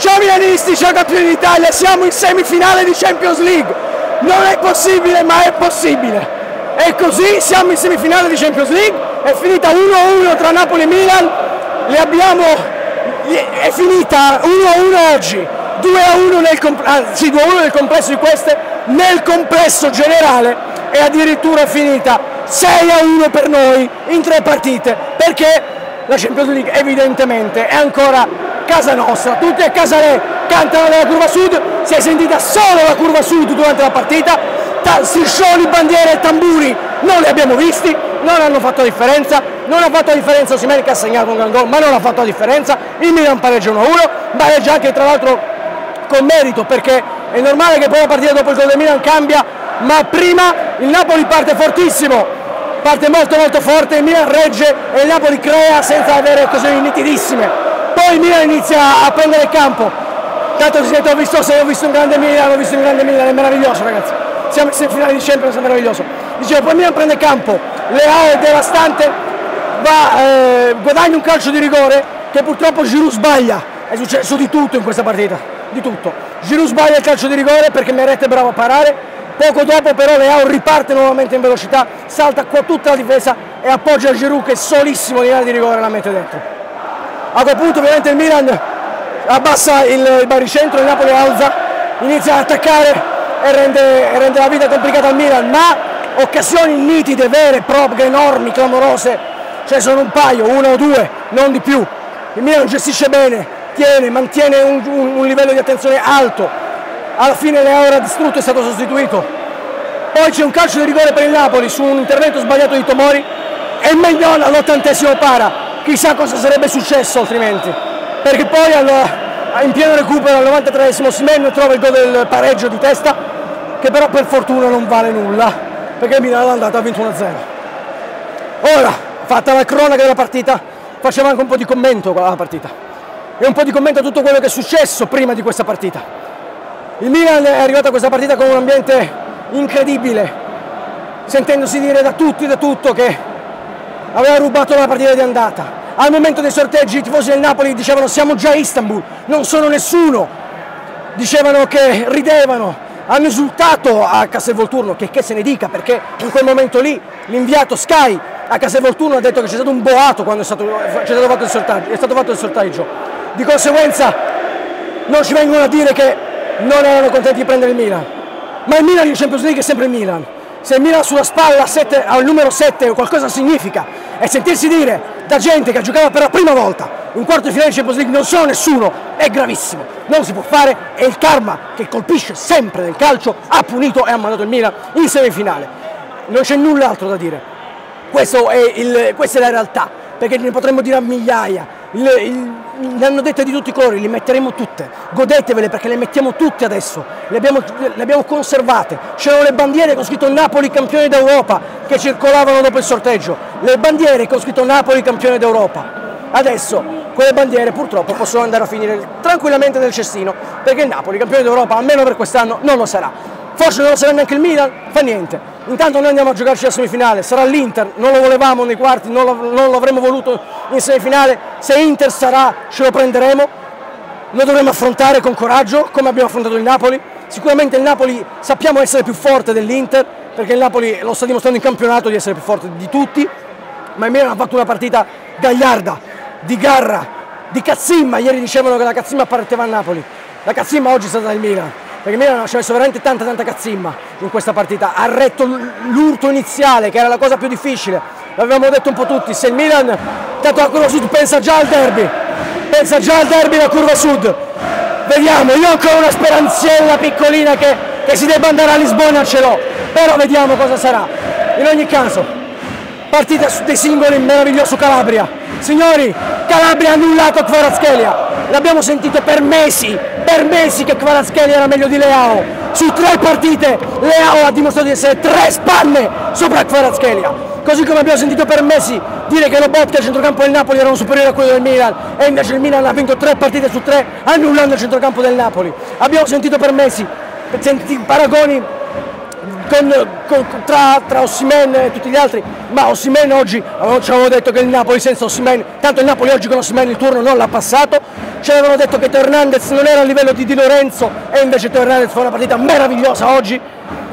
Ciao milanisti, ciao campioni d'Italia, siamo in semifinale di Champions League. Non è possibile, ma è possibile. E così siamo in semifinale di Champions League, è finita 1-1 tra Napoli e Milan, le abbiamo, è finita 1-1 oggi, 2-1 nel, anzi, 2-1 nel complesso di queste, nel complesso generale è addirittura finita 6-1 per noi in tre partite, perché la Champions League evidentemente è ancora casa nostra, tutti a casa re cantano nella curva sud, si è sentita solo la curva sud durante la partita, striscioni, bandiere e tamburi non li abbiamo visti, non hanno fatto differenza, non ha fatto differenza Osimene che ha segnato un gran gol, ma non ha fatto differenza, il Milan pareggia 1-1, pareggia anche tra l'altro con merito perché è normale che poi la partita dopo il gol del Milan cambia, ma prima il Napoli parte fortissimo, parte molto molto forte, il Milan regge e il Napoli crea senza avere occasioni nitidissime, poi il Milan inizia a prendere il campo, tanto ho visto, se ho visto un grande Milan, ho visto un grande Milan, è meraviglioso ragazzi siamo in semifinale di Champions, è meraviglioso. Dicevo, poi Milan prende campo, Leao è devastante, va, eh, guadagna un calcio di rigore che purtroppo Giroud sbaglia, è successo di tutto in questa partita, di tutto. Giroud sbaglia il calcio di rigore perché Meret è bravo a parare, poco dopo però Leao riparte nuovamente in velocità, salta qua tutta la difesa e appoggia Giroud che solissimo in area di rigore la mette dentro. A quel punto ovviamente il Milan abbassa il, baricentro, il Napoli alza, inizia ad attaccare e rende, rende la vita complicata al Milan, ma occasioni nitide, vere, proprie, enormi, clamorose, ce sono un paio, uno o due, non di più. Il Milan gestisce bene, tiene, mantiene un, un, un livello di attenzione alto, alla fine Leao era distrutto e è stato sostituito. Poi c'è un calcio di rigore per il Napoli su un intervento sbagliato di Tomori e Maglione all'ottantesimo para, chissà cosa sarebbe successo altrimenti, perché poi allora, in pieno recupero al 93esimo Simen trova il gol del pareggio di testa che però per fortuna non vale nulla perché il Milan è andato a 21-0 ora fatta la cronaca della partita facciamo anche un po' di commento alla partita. E un po' di commento a tutto quello che è successo prima di questa partita. Il Milan è arrivato a questa partita con un ambiente incredibile sentendosi dire da tutti e da tutto che aveva rubato la partita di andata al momento dei sorteggi i tifosi del Napoli dicevano siamo già a Istanbul, non sono nessuno, dicevano che ridevano, hanno esultato a Castelvolturno, che, che se ne dica, perché in quel momento lì l'inviato Sky a Castelvolturno ha detto che c'è stato un boato quando è stato, stato fatto, il sortaggio, è stato fatto il sorteggio. Di conseguenza non ci vengono a dire che non erano contenti di prendere il Milan. Ma il Milan in Champions League è sempre il Milan. Se il Milan sulla spalla al numero 7 qualcosa significa e sentirsi dire da gente che giocava per la prima volta. Un quarto di finale di Champions League non sono nessuno, è gravissimo, non si può fare e il karma che colpisce sempre nel calcio ha punito e ha mandato il Milan in semifinale. Non c'è null'altro da dire, è il, questa è la realtà, perché ne potremmo dire a migliaia, il, le hanno dette di tutti i colori, le metteremo tutte, godetevele perché le mettiamo tutte adesso, le abbiamo, le abbiamo conservate, c'erano le bandiere con scritto Napoli campione d'Europa che circolavano dopo il sorteggio, le bandiere con scritto Napoli campione d'Europa. Adesso quelle bandiere purtroppo possono andare a finire tranquillamente nel cestino perché il Napoli campione d'Europa almeno per quest'anno non lo sarà. Forse non lo sarà neanche il Milan, fa niente. Intanto noi andiamo a giocarci la semifinale, sarà l'Inter, non lo volevamo nei quarti, non, lo, l'avremmo voluto in semifinale, se Inter sarà ce lo prenderemo, lo dovremo affrontare con coraggio come abbiamo affrontato il Napoli. Sicuramente il Napoli sappiamo essere più forte dell'Inter perché il Napoli lo sta dimostrando in campionato di essere più forte di tutti, ma il Milan ha fatto una partita gagliarda, di Garra, di Cazzimma, ieri dicevano che la Cazzimma apparteneva a Napoli, la Cazzimma oggi è stata del Milan, perché Milan ci ha messo veramente tanta tanta Cazzimma in questa partita, ha retto l'urto iniziale che era la cosa più difficile, l'avevamo detto un po' tutti, se il Milan, tanto la curva sud pensa già al derby, pensa già al derby la curva sud, vediamo, io ho ancora una speranziella piccolina che, che si debba andare a Lisbona ce l'ho, però vediamo cosa sarà, in ogni caso, partita dei singoli meraviglioso Calabria, Signori, Calabria ha annullato Kvaratskhelia. L'abbiamo sentito per mesi, per mesi che Kvaratskhelia era meglio di Leao. Su tre partite Leao ha dimostrato di essere tre spanne sopra Kvaratskhelia. Così come abbiamo sentito per mesi dire che Lobotka al centrocampo del Napoli era un superiore a quello del Milan e invece il Milan ha vinto tre partite su tre annullando il centrocampo del Napoli. Abbiamo sentito per mesi paragoni con, con, tra, tra Ossimen e tutti gli altri, ma Ossimen oggi ci avevano detto che il Napoli senza Ossimen, tanto il Napoli oggi con Ossimen il turno non l'ha passato, ci avevano detto che Teo Hernandez non era a livello di Di Lorenzo e invece Teo Hernandez fa una partita meravigliosa oggi,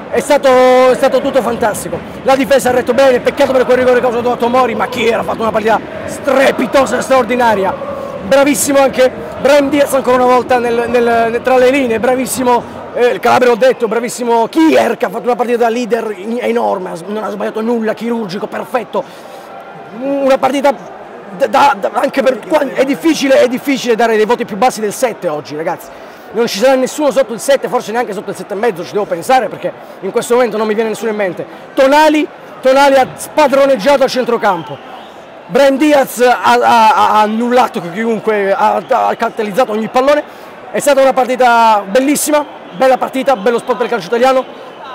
è stato, è stato, tutto fantastico. La difesa ha retto bene, peccato per quel rigore causato da Tomori, ma chi era? Ha fatto una partita strepitosa e straordinaria. Bravissimo anche Brian Diaz ancora una volta nel, nel, tra le linee, bravissimo eh, il Calabria ho detto, bravissimo Kier che ha fatto una partita da leader enorme, non ha sbagliato nulla, chirurgico, perfetto. Una partita da, da, anche per è difficile, è difficile dare dei voti più bassi del 7 oggi, ragazzi. Non ci sarà nessuno sotto il 7, forse neanche sotto il 7,5, ci devo pensare perché in questo momento non mi viene nessuno in mente. Tonali, Tonali ha spadroneggiato a centrocampo. Brian Diaz ha, ha, ha annullato chiunque, ha, ha catalizzato ogni pallone. È stata una partita bellissima, bella partita, bello sport il calcio italiano.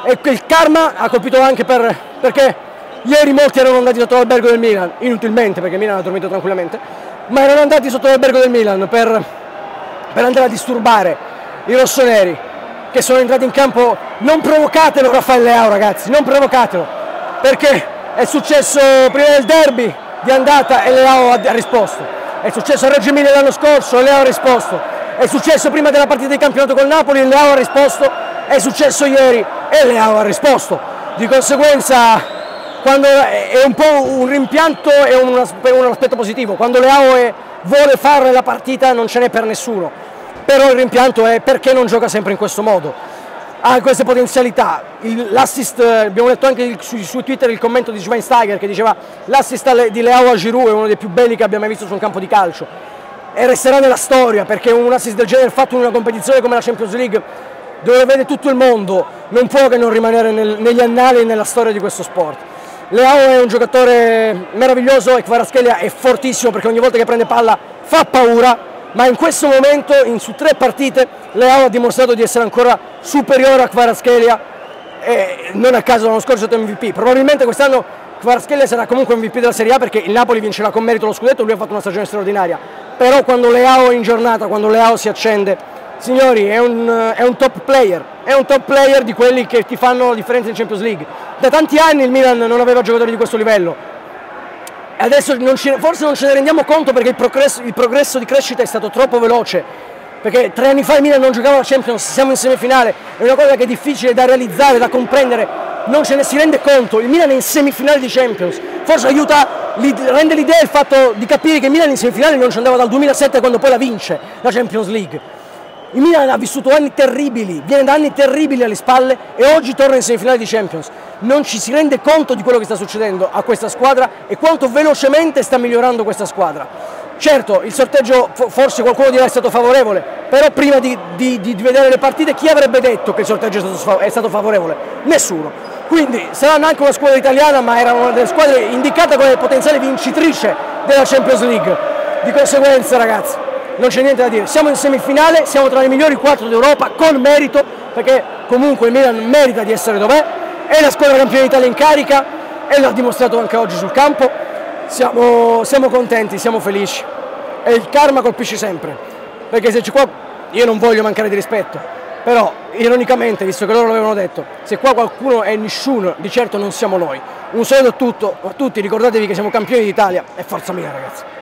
E il karma ha colpito anche per, perché ieri molti erano andati sotto l'albergo del Milan, inutilmente perché Milan ha dormito tranquillamente, ma erano andati sotto l'albergo del Milan per, per andare a disturbare i rossoneri che sono entrati in campo, non provocatelo Raffaele Leao ragazzi, non provocatelo, perché è successo prima del derby di andata e Leao ha risposto, è successo a Reggio Emilia l'anno scorso e Leao ha risposto, è successo prima della partita di campionato col Napoli e Leao ha risposto, è successo ieri e Leao ha risposto. Di conseguenza quando è un po' un rimpianto e un, un aspetto positivo, quando Leao è, vuole fare la partita non ce n'è per nessuno, però il rimpianto è perché non gioca sempre in questo modo. Ha queste potenzialità, l'assist, abbiamo letto anche su, su, Twitter il commento di Schweinsteiger che diceva l'assist di Leao a Giroud è uno dei più belli che abbia mai visto su un campo di calcio e resterà nella storia perché un assist del genere fatto in una competizione come la Champions League dove lo vede tutto il mondo non può che non rimanere nel, negli annali e nella storia di questo sport. Leao è un giocatore meraviglioso e Kvaratskhelia è fortissimo perché ogni volta che prende palla fa paura ma in questo momento in, su tre partite Leao ha dimostrato di essere ancora superiore a Kvaratskhelia e non a caso l'anno scorso è stato MVP probabilmente quest'anno Kvaratskhelia sarà comunque MVP della Serie A perché il Napoli vincerà con merito lo scudetto lui ha fatto una stagione straordinaria però quando Leao è in giornata, quando Leao si accende, signori è un, è un, top player, è un top player di quelli che ti fanno la differenza in Champions League. Da tanti anni il Milan non aveva giocatori di questo livello, adesso non ci, forse non ce ne rendiamo conto perché il progresso, il progresso, di crescita è stato troppo veloce, perché tre anni fa il Milan non giocava la Champions, siamo in semifinale, è una cosa che è difficile da realizzare, da comprendere, non ce ne si rende conto, il Milan è in semifinale di Champions, forse aiuta, rende l'idea il fatto di capire che il Milan in semifinale non ci andava dal 2007 quando poi la vince la Champions League. Il Milan ha vissuto anni terribili, viene da anni terribili alle spalle e oggi torna in semifinale di Champions. Non ci si rende conto di quello che sta succedendo a questa squadra e quanto velocemente sta migliorando questa squadra. Certo, il sorteggio forse qualcuno dirà è stato favorevole, però prima di, di, di vedere le partite chi avrebbe detto che il sorteggio è stato, è stato favorevole? Nessuno. Quindi saranno anche una squadra italiana, ma era una delle squadre indicate come potenziale vincitrice della Champions League. Di conseguenza, ragazzi, non c'è niente da dire. Siamo in semifinale, siamo tra i migliori quattro d'Europa con merito, perché comunque il Milan merita di essere dov'è, è la squadra campione d'Italia in carica e l'ha dimostrato anche oggi sul campo. Siamo, siamo contenti, siamo felici e il karma colpisce sempre, perché se c'è qua io non voglio mancare di rispetto, però ironicamente, visto che loro l'avevano detto, se qua qualcuno è nessuno, di certo non siamo noi. Un saluto a, tutto, a tutti, ricordatevi che siamo campioni d'Italia e forza mia ragazzi.